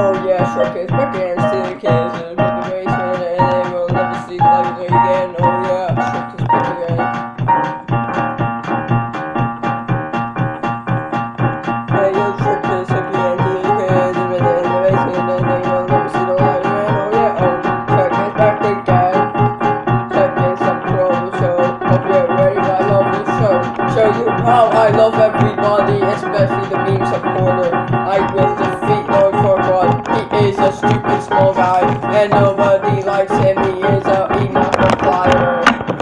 Oh yeah, again, still kids in the basement, and they will never see the light again. Oh yeah, again. Kids and they will never see the light again. Oh yeah, oh is back again. Troll show. You're ready, I love the show. Show you how I love everybody, especially the beam supporter a stupid small guy, and nobody likes him. He is